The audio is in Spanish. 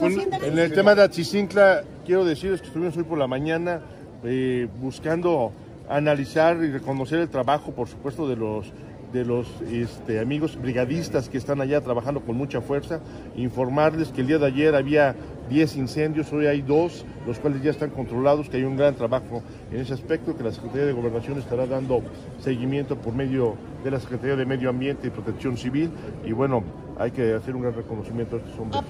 En el tema de Atzizincla, quiero decirles que estuvimos hoy por la mañana eh, buscando analizar y reconocer el trabajo, por supuesto, de los de los este, amigos brigadistas que están allá trabajando con mucha fuerza, informarles que el día de ayer había 10 incendios, hoy hay dos, los cuales ya están controlados, que hay un gran trabajo en ese aspecto, que la Secretaría de Gobernación estará dando seguimiento por medio de la Secretaría de Medio Ambiente y Protección Civil, y bueno, hay que hacer un gran reconocimiento a estos hombres.